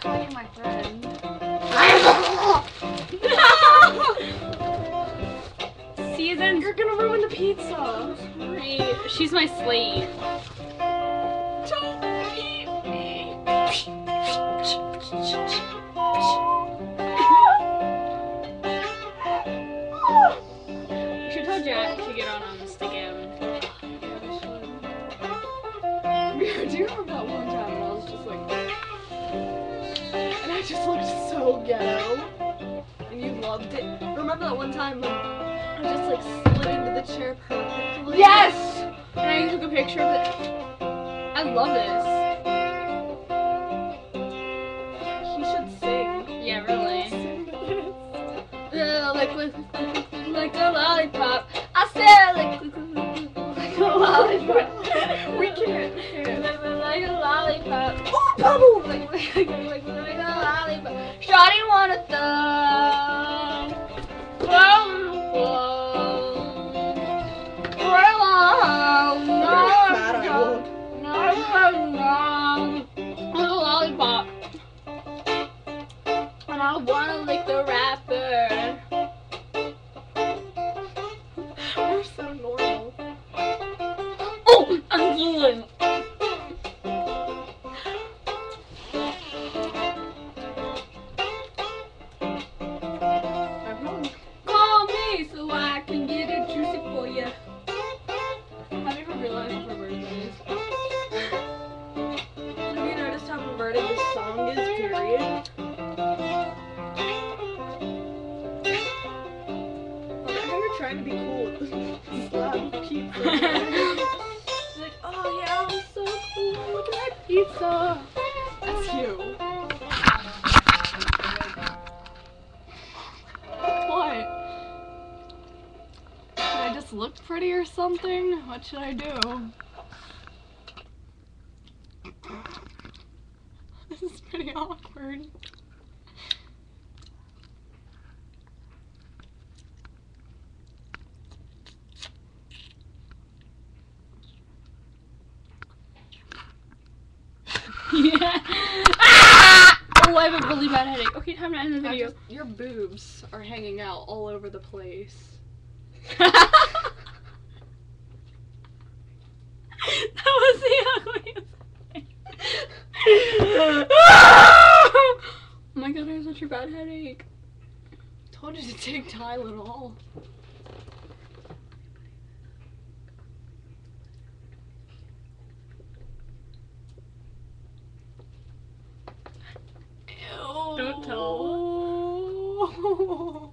call you my friend. Seasons You're gonna ruin the pizza. She's my slave. Don't eat me. You should tell Jack to get on on Instagram. Do you remember that one so ghetto, and you loved it? Remember that one time when I just like slid into the chair perfectly? Yes! And I took a picture of it. I love this. He should sing. Yeah, really. Yeah, like like, like a lollipop. I said like like a lollipop. we can't. we can't. Like, like a lollipop. Oh, bubble! Like like like, like, like a lollipop. Shawty want a thumb. Whoa, whoa. Whoa, no, won't. no, no, period? How you're trying to be cool with this loud pizza. like, oh yeah, I'm so cool. Look at my pizza. That's you. What? Should I just look pretty or something? What should I do? This is pretty awkward. yeah. Ah! Oh, I have a really bad headache. Okay, time to end the video. just- your boobs are hanging out all over the place. that was the ugliest thing. oh Oh my god, I have such a bad headache. Told you to take Tylenol. Don't tell. tell.